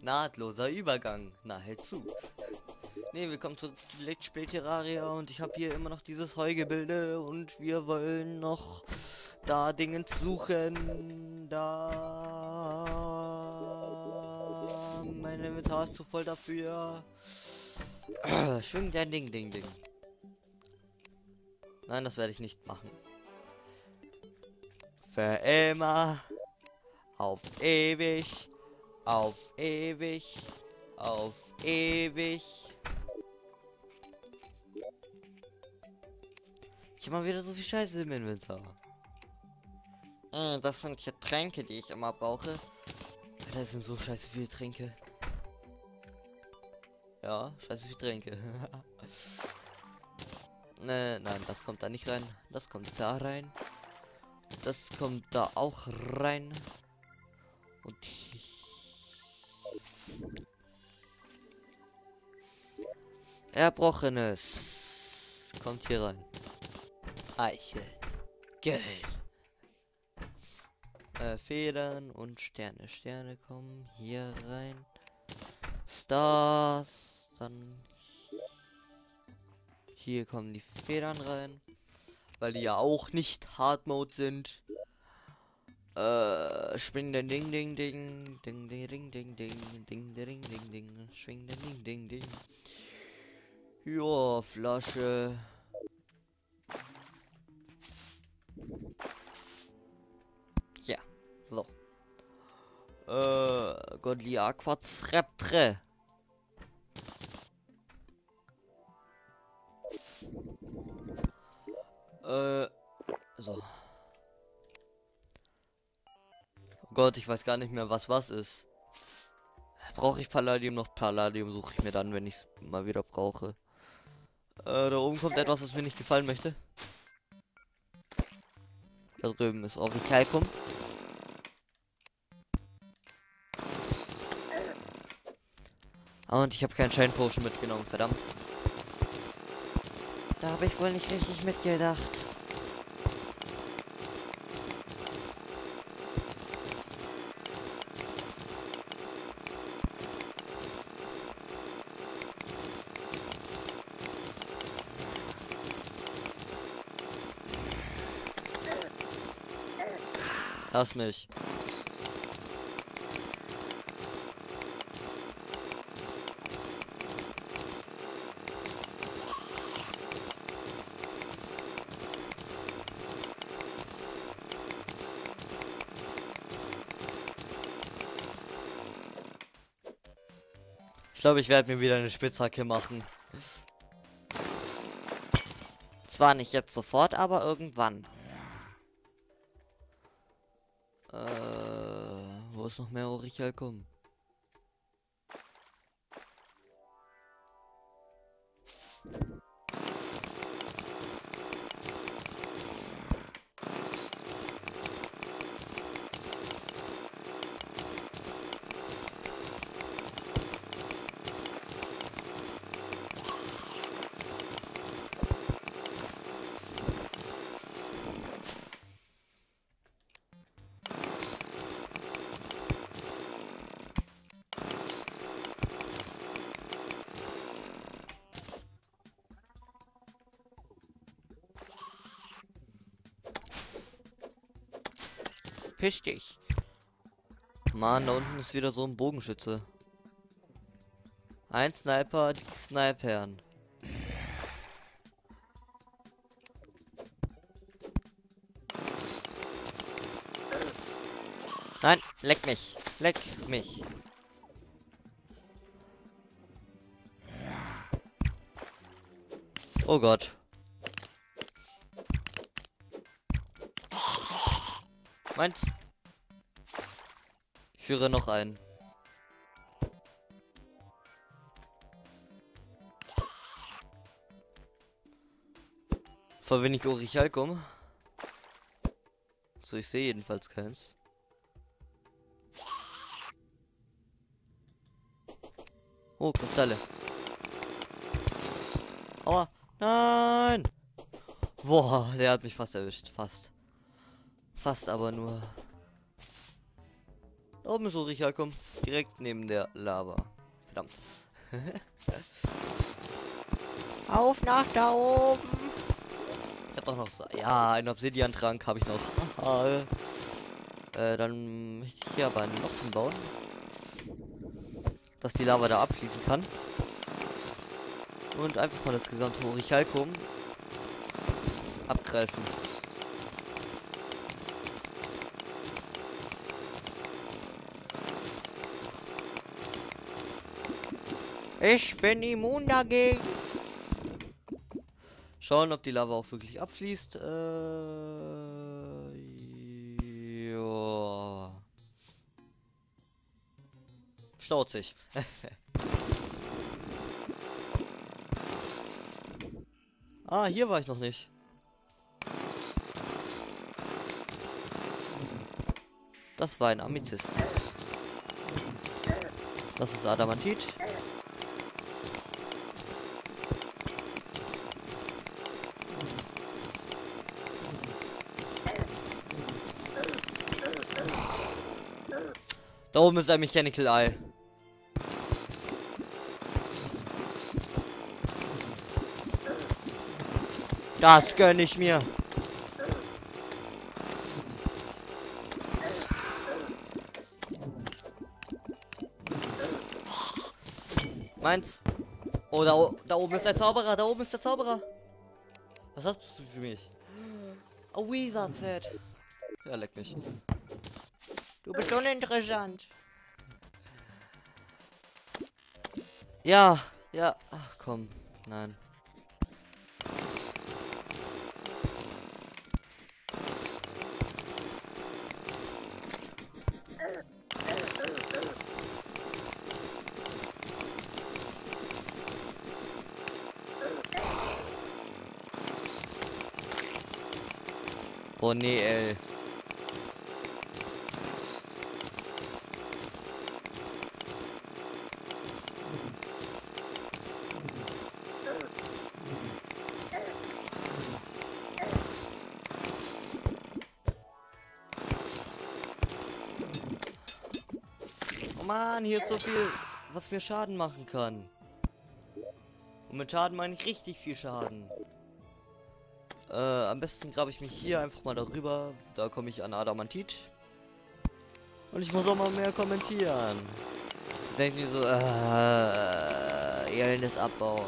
Nahtloser Übergang. Nahezu. Ne, wir kommen zu Let's Play Terraria und ich habe hier immer noch dieses Heugebilde und wir wollen noch da Dingen suchen. Da mein Inventar ist zu voll dafür. Schwing dein Ding, Ding, Ding. Nein, das werde ich nicht machen. Für immer. Auf ewig. Auf ewig. Auf ewig. Ich habe mal wieder so viel Scheiße im Inventar. Äh, das sind hier Tränke, die ich immer brauche. Das sind so scheiße viele Tränke. Ja, scheiße viele Tränke. ne, nein, das kommt da nicht rein. Das kommt da rein. Das kommt da auch rein. Und Erbrochenes kommt hier rein. Eichel. Geld. Äh, Federn und Sterne. Sterne kommen hier rein. Stars. Dann hier kommen die Federn rein. Weil die ja auch nicht Hard Mode sind. Äh, schwing den Ding Ding Ding Ding Ding Ding Ding Ding Ding Ding Ding Ding Schwing den Ding Ding Ding Ja, Flasche Ja, so Äh, Godly Aquats Reptre Äh, so Gott, ich weiß gar nicht mehr, was was ist. Brauche ich Palladium noch? Palladium suche ich mir dann, wenn ich es mal wieder brauche. Äh, da oben kommt etwas, was mir nicht gefallen möchte. Da drüben ist Orichalikum. Und ich habe keinen Shine Potion mitgenommen, verdammt. Da habe ich wohl nicht richtig mitgedacht. Lass mich. Ich glaube, ich werde mir wieder eine Spitzhacke machen. Zwar nicht jetzt sofort, aber irgendwann. Noch mehr Orichal kommen? Pisch dich. Mann, da unten ist wieder so ein Bogenschütze. Ein Sniper, die Snipern. Nein, leck mich. Leck mich. Oh Gott. Meins. Führe noch ein. Vor wenig Orichalkum. So, ich sehe jedenfalls keins. Oh, Kristalle. Aua. Nein! Boah, der hat mich fast erwischt. Fast. Fast aber nur. Oben ist Ulrich, komm. Direkt neben der Lava. Verdammt. Auf nach da oben. Ich hab doch noch so. Ja, einen Obsidian-Trank habe ich noch. Äh, dann möchte ich hier aber ein Loch bauen. Dass die Lava da abfließen kann. Und einfach mal das gesamte Horichalkum abgreifen. Ich bin immun dagegen. Schauen, ob die Lava auch wirklich abfließt. Äh, ja. Staut sich. ah, hier war ich noch nicht. Das war ein Amethyst. Das ist Adamantit. Da oben ist ein Mechanical Eye. Das gönn ich mir. Meins. Oh, da, da oben ist der Zauberer. Da oben ist der Zauberer. Was hast du für mich? A Wizard Set. Ja, leck mich. Du bist uninteressant. Ja, ja. Ach komm. Nein. Oh nee, ey. Mann, hier ist so viel, was mir Schaden machen kann. Und mit Schaden meine ich richtig viel Schaden. Äh, am besten grabe ich mich hier einfach mal darüber. Da komme ich an Adamantit. Und ich muss auch mal mehr kommentieren. Denken die so, äh, Elendes abbauen.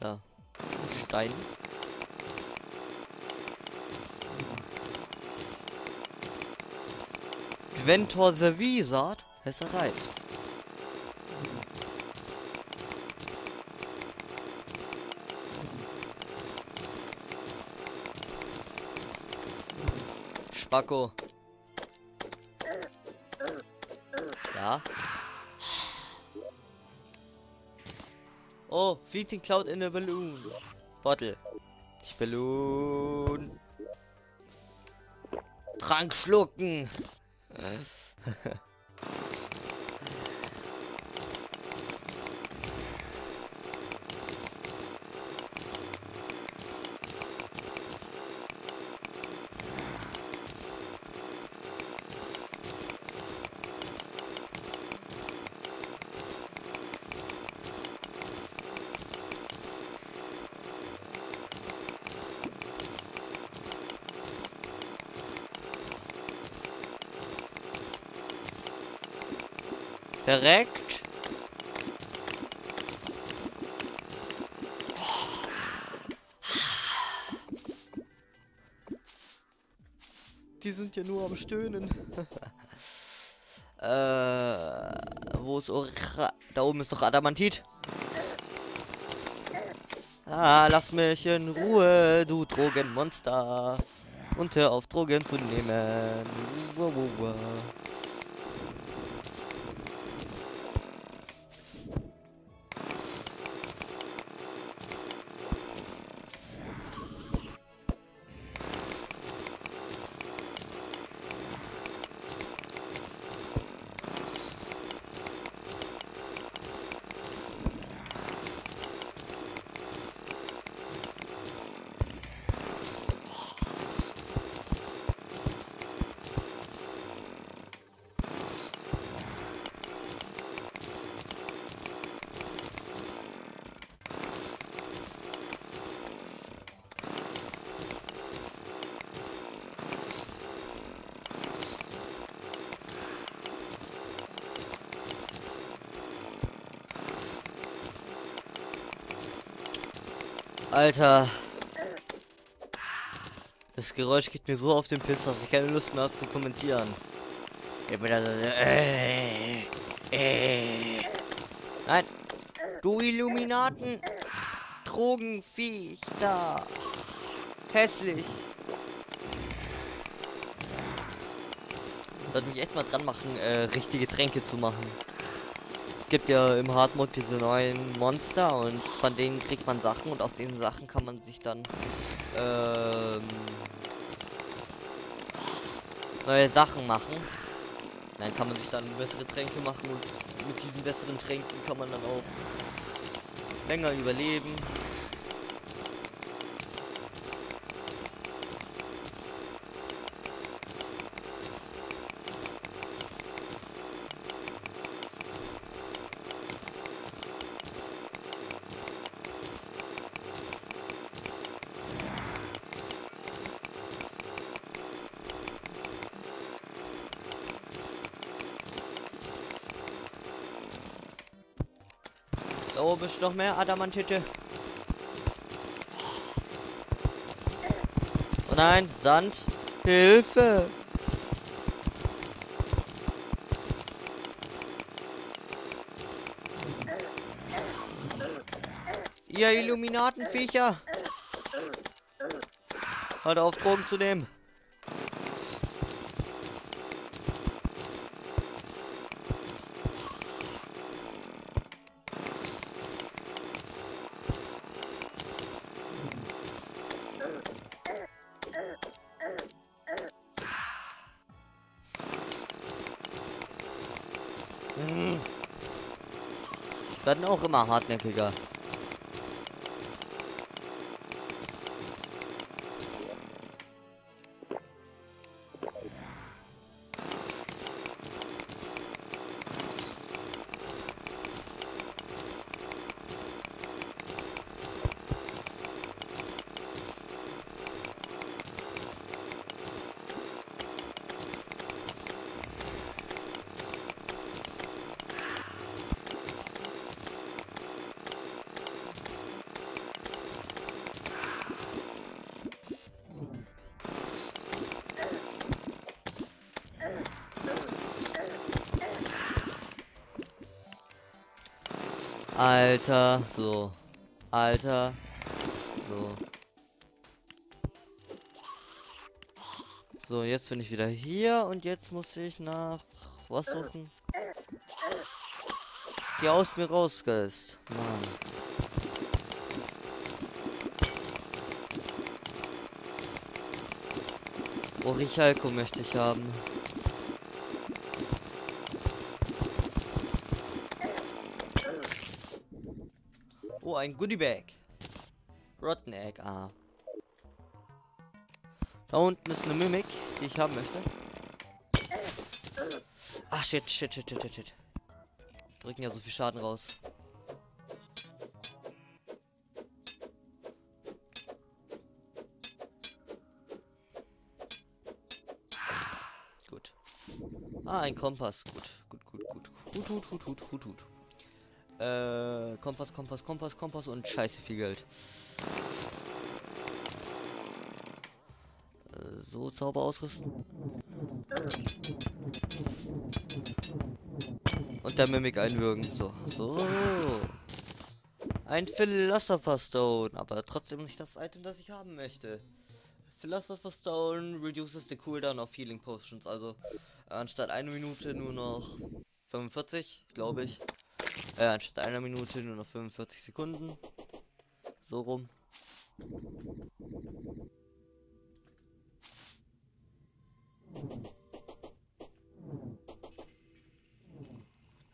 Da. Stein. Gwentor the Wizard has arrived. Spacko. Ja. Oh, Fleeting Cloud in a Balloon. Bottle. Ich Balloon. Trank schlucken. Verreckt. die sind ja nur am Stöhnen. äh, wo ist Ora Da oben ist doch Adamantit. Ah, lass mich in Ruhe, du Drogenmonster. Und hör auf, Drogen zu nehmen. Wow, wow, wow. Alter. Das Geräusch geht mir so auf den Piss, dass ich keine Lust mehr habe zu kommentieren. Ich bin also, äh, äh. Nein. Du Illuminaten. Drogenviech da. Hässlich. Sollte mich echt mal dran machen, äh, richtige Tränke zu machen gibt ja im Hardmode diese neuen Monster und von denen kriegt man Sachen und aus diesen Sachen kann man sich dann ähm, neue Sachen machen. Dann kann man sich dann bessere Tränke machen und mit diesen besseren Tränken kann man dann auch länger überleben. Ist noch mehr Adamantite. Oh nein, Sand. Hilfe! Ihr Illuminatenviecher! Hört auf, Drogen zu nehmen. Werden auch immer hartnäckiger. Alter, so. Alter, so. So, jetzt bin ich wieder hier und jetzt muss ich nach was suchen? Die aus mir rausgeist. Mann. Orichalco möchte ich haben. Ein Goodie Bag. Rotten Egg, ah. Da unten ist eine Mimik, die ich haben möchte. Ach, shit, shit, shit, shit, shit, shit. Drücken ja so viel Schaden raus. Gut. Ah, ein Kompass. Gut, gut, gut, gut. Gut, gut, gut, gut, gut, gut. Äh, Kompass, Kompass, Kompass, Kompass und scheiße viel Geld. So, So, Zauber ausrüsten. Und der Mimik einwürgen. So, so. Ein Philosopher Stone, aber trotzdem nicht das Item, das ich haben möchte. Philosopher Stone reduces the cooldown of Healing Potions, also anstatt eine Minute nur noch 45, glaube ich. Äh, anstatt einer Minute nur noch 45 Sekunden. So rum.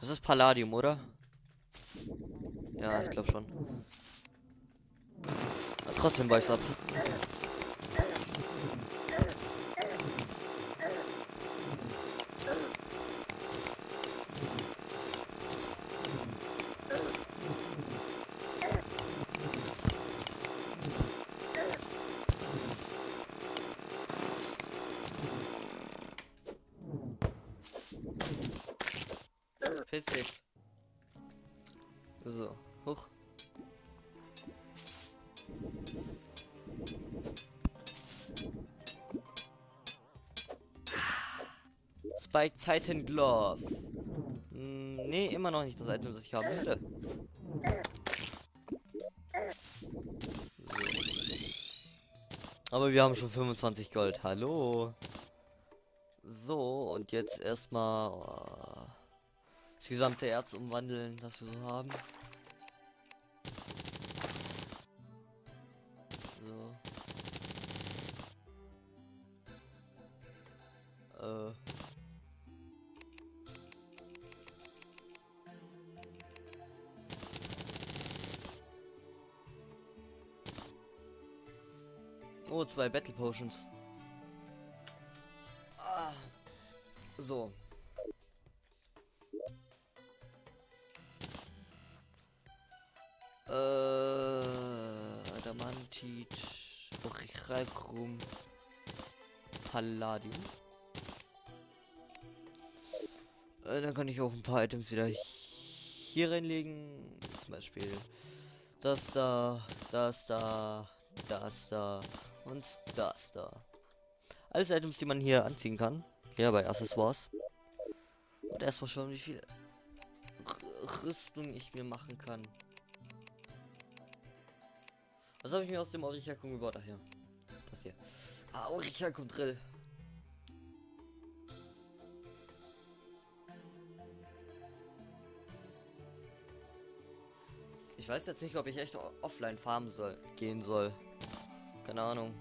Das ist Palladium, oder? Ja, ich glaube schon. Aber trotzdem weiß ab. Dich. So, hoch. Spike Titan Glove. Hm, nee, immer noch nicht das Item, das ich haben möchte. Aber wir haben schon 25 Gold. Hallo. So, und jetzt erstmal äh, gesamte Erz umwandeln, das wir so haben. So. Äh. Oh, zwei Battle Potions. Ah. So. Palladium. Äh, dann kann ich auch ein paar Items wieder hier reinlegen. Zum Beispiel das da, das da, das da und das da. Alles Items, die man hier anziehen kann. Hier bei Accessoires. Und erstmal schauen, wie viel Rüstung ich mir machen kann. Was habe ich mir aus dem Aurichakum gebaut? Ach ja. Das hier. Ah, Ich weiß jetzt nicht, ob ich echt offline farmen soll, gehen soll. Keine Ahnung.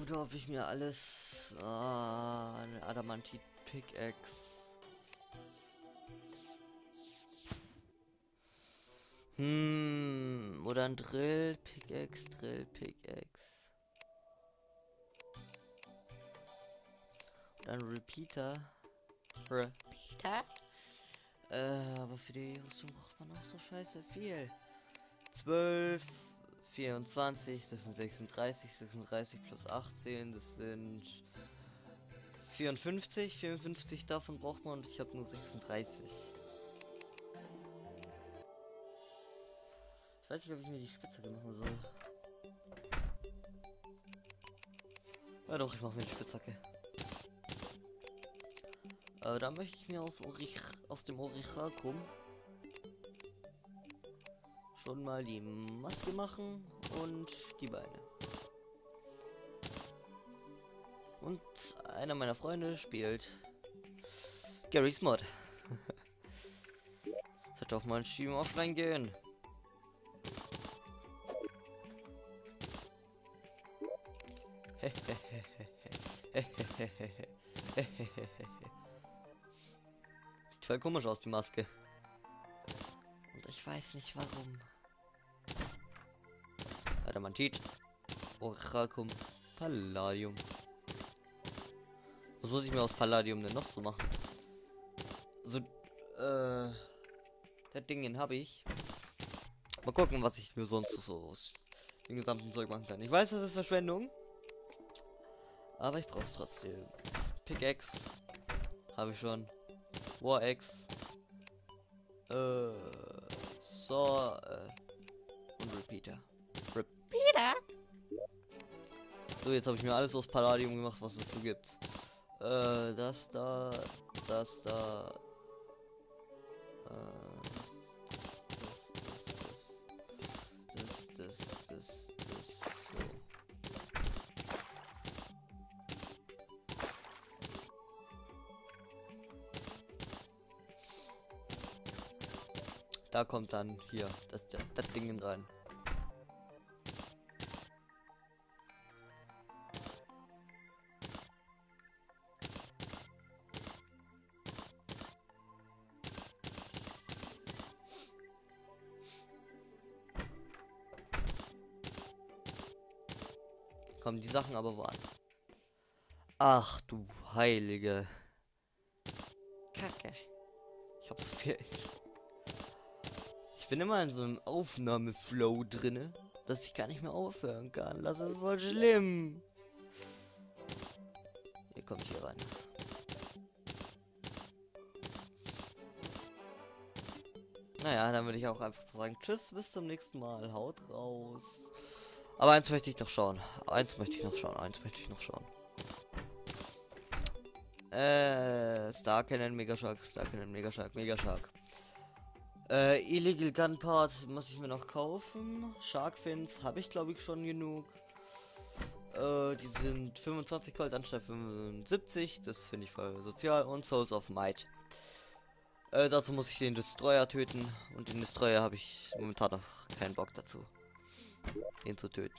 Oder ob ich mir alles... Ah, eine Adamantit Pickaxe. Hm, oder ein Drill Pickaxe, Drill Pickaxe. Dann Repeater. Repeater? Äh, aber für die Rüstung braucht man auch so scheiße viel. 12, 24, das sind 36, 36 plus 18, das sind 54, 54 davon braucht man und ich habe nur 36. Ich weiß nicht, ob ich mir die Spitzhacke machen soll. Ja doch, ich mache mir die Spitzhacke. Äh, da möchte ich mir aus, Orich, aus dem Orichakum schon mal die Maske machen und die Beine. Und einer meiner Freunde spielt Gary's Mod. Sollte auch mal ein Stream offline gehen. Voll komisch aus, die Maske. Und ich weiß nicht warum. Adamantit. Orakum. Palladium. Was muss ich mir aus Palladium denn noch so machen? So, äh, der Dingen habe ich. Mal gucken, was ich mir sonst so aus dem gesamten Zeug machen kann. Ich weiß, das ist Verschwendung. Aber ich brauche es trotzdem. Pickaxe. Habe ich schon. War X. Äh, so, äh, und Repeater. Repeater? So, jetzt habe ich mir alles aus Palladium gemacht, was es so gibt. Äh, das da, das da, äh, Da kommt dann hier das, das Ding rein. Kommen die Sachen aber wo an? Ach du heilige Kacke. Ich hab so viel. Ich bin immer in so einem Aufnahmeflow drinne, dass ich gar nicht mehr aufhören kann. Das ist voll schlimm. Ihr kommt hier rein. Naja, dann würde ich auch einfach sagen, tschüss, bis zum nächsten Mal. Haut raus. Aber eins möchte ich noch schauen. Eins möchte ich noch schauen. Eins möchte ich noch schauen. Äh, Star Cannon, Mega Shark, Star Cannon, Mega Shark, Mega Shark. Äh, Illegal Gun Part muss ich mir noch kaufen. Shark Fins habe ich glaube ich schon genug. Äh, die sind 25 Gold anstatt 75. Das finde ich voll sozial. Und Souls of Might. Äh, dazu muss ich den Destroyer töten. Und den Destroyer habe ich momentan noch keinen Bock dazu. Den zu töten.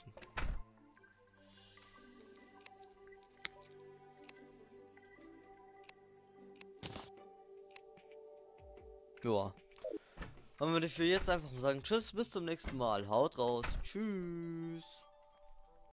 Ja. Dann würde ich für jetzt einfach sagen, tschüss, bis zum nächsten Mal. Haut raus. Tschüss.